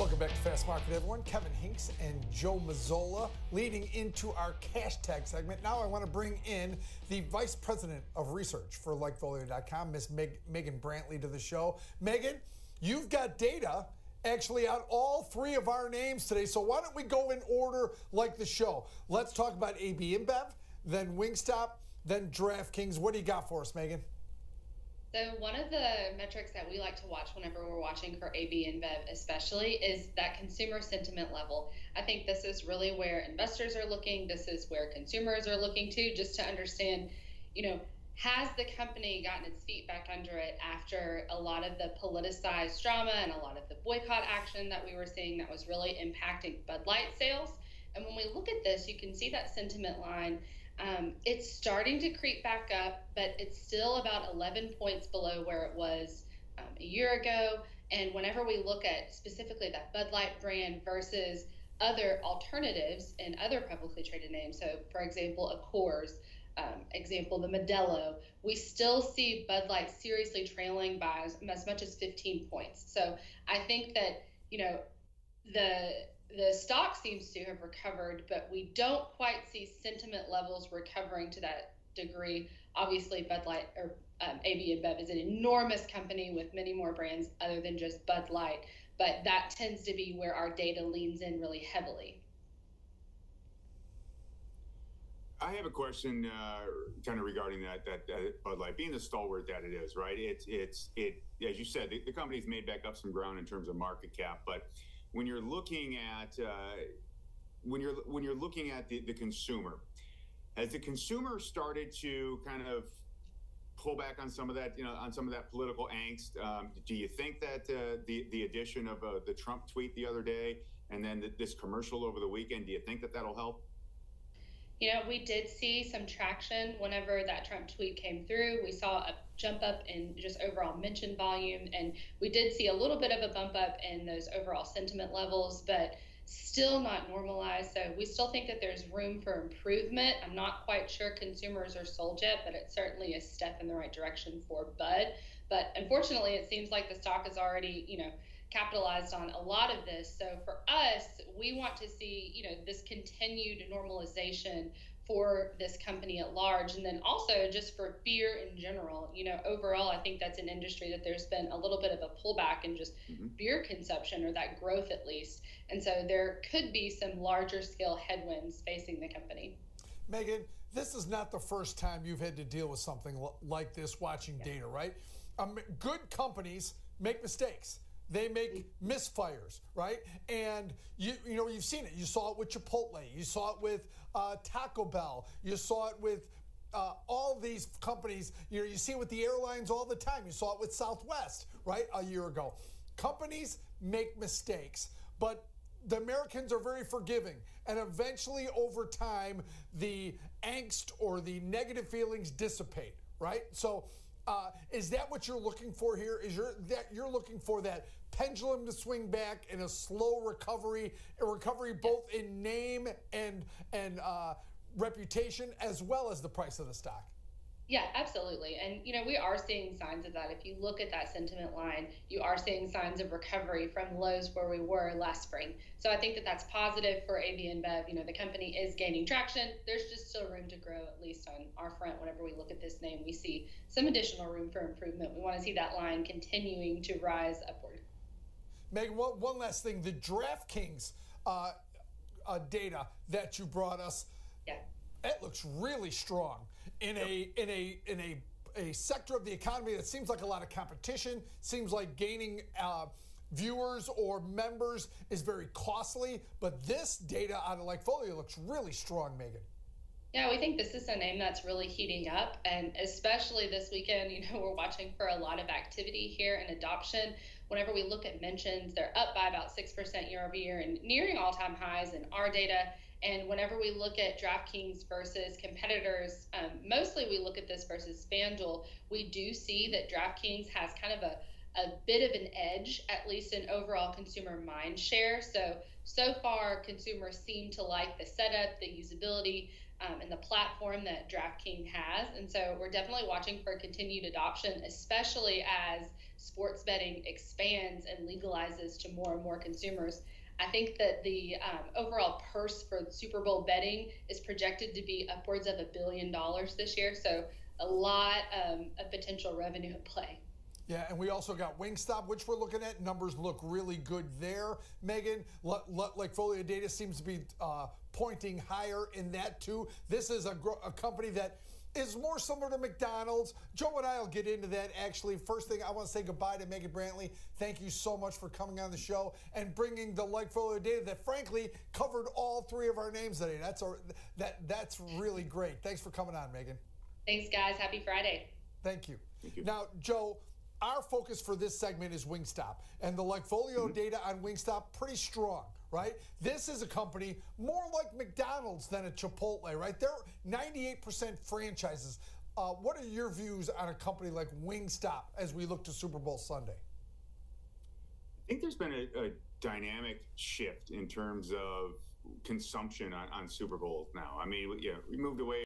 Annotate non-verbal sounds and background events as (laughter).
Welcome back to Fast Market, everyone. Kevin Hincks and Joe Mazzola leading into our cash tag segment. Now I want to bring in the Vice President of Research for LikeFolio.com, Miss Meg- Megan Brantley, to the show. Megan, you've got data actually on all three of our names today, so why don't we go in order like the show? Let's talk about AB InBev, then Wingstop, then DraftKings. What do you got for us, Megan? So one of the metrics that we like to watch whenever we're watching for AB and InBev especially is that consumer sentiment level. I think this is really where investors are looking. This is where consumers are looking to just to understand, you know, has the company gotten its feet back under it after a lot of the politicized drama and a lot of the boycott action that we were seeing that was really impacting Bud Light sales? And when we look at this, you can see that sentiment line um, it's starting to creep back up, but it's still about 11 points below where it was um, a year ago. And whenever we look at specifically that Bud Light brand versus other alternatives and other publicly traded names, so for example, a Coors, um, example, the Modelo, we still see Bud Light seriously trailing by as, as much as 15 points. So I think that, you know, the the stock seems to have recovered, but we don't quite see sentiment levels recovering to that degree. Obviously, Bud Light or um, AB InBev is an enormous company with many more brands other than just Bud Light, but that tends to be where our data leans in really heavily. I have a question, uh, kind of regarding that, that, that Bud Light being the stalwart that it is, right? It's it's it as you said, the, the company's made back up some ground in terms of market cap, but when you're looking at uh, when you're when you're looking at the, the consumer, has the consumer started to kind of pull back on some of that, you know, on some of that political angst? Um, do you think that uh, the the addition of uh, the Trump tweet the other day and then the, this commercial over the weekend, do you think that that'll help? You know, we did see some traction whenever that Trump tweet came through. We saw a jump up in just overall mention volume, and we did see a little bit of a bump up in those overall sentiment levels, but still not normalized. So we still think that there's room for improvement. I'm not quite sure consumers are sold yet, but it's certainly a step in the right direction for Bud. But unfortunately, it seems like the stock is already, you know, capitalized on a lot of this. So for us, we want to see, you know, this continued normalization for this company at large. And then also just for beer in general, you know, overall, I think that's an industry that there's been a little bit of a pullback in just mm-hmm. beer consumption or that growth at least. And so there could be some larger scale headwinds facing the company. Megan, this is not the first time you've had to deal with something like this watching yeah. data, right? Um, good companies make mistakes they make misfires, right? And you you know you've seen it. You saw it with Chipotle. You saw it with uh, Taco Bell. You saw it with uh, all these companies. You know you see it with the airlines all the time. You saw it with Southwest, right? A year ago. Companies make mistakes, but the Americans are very forgiving, and eventually, over time, the angst or the negative feelings dissipate, right? So uh, is that what you're looking for here? Is you're that you're looking for that pendulum to swing back in a slow recovery, a recovery both in name and and uh, reputation as well as the price of the stock? Yeah, absolutely. And, you know, we are seeing signs of that. If you look at that sentiment line, you are seeing signs of recovery from lows where we were last spring. So I think that that's positive for AB InBev. You know, the company is gaining traction. There's just still room to grow, at least on our front. Whenever we look at this name, we see some additional room for improvement. We want to see that line continuing to rise upward. Meg, one, one last thing. The DraftKings uh, uh, data that you brought us. Yeah it looks really strong in a in a in a a sector of the economy that seems like a lot of competition, seems like gaining uh, viewers or members is very costly. But this data out of LikeFolio looks really strong, Megan. Yeah, we think this is a name that's really heating up. And especially this weekend, you know, (laughs) we're watching for a lot of activity here and adoption. Whenever we look at mentions, they're up by about 6% year over year and nearing all time highs in our data. And whenever we look at DraftKings versus competitors, um, mostly we look at this versus FanDuel, we do see that DraftKings has kind of a a bit of an edge, at least in overall consumer mind share. So, so far, consumers seem to like the setup, the usability, um, and the platform that DraftKings has. And so, we're definitely watching for continued adoption, especially as sports betting expands and legalizes to more and more consumers. I think that the um, overall purse for Super Bowl betting is projected to be upwards of a billion dollars this year. So, a lot um, of potential revenue at play. Yeah, and we also got Wingstop, which we're looking at. Numbers look really good there. Megan, LikeFolio Data seems to be uh, pointing higher in that too. This is a, a company that is more similar to McDonald's. Joe and I will get into that actually. First thing, I want to say goodbye to Megan Brantley. Thank you so much for coming on the show and bringing the LikeFolio data that frankly covered all three of our names today. That's a, that that's really great. Thanks for coming on, Megan. Thanks, guys. Happy Friday. Thank you. Thank you. Now, Joe, our focus for this segment is Wingstop, and the LikeFolio mm-hmm. data on Wingstop pretty strong, right? This is a company more like McDonald's than a Chipotle, right? They're 98% franchises. Uh, what are your views on a company like Wingstop as we look to Super Bowl Sunday? I think there's been a, a dynamic shift in terms of consumption on, on Super Bowls now. I mean, yeah, we moved away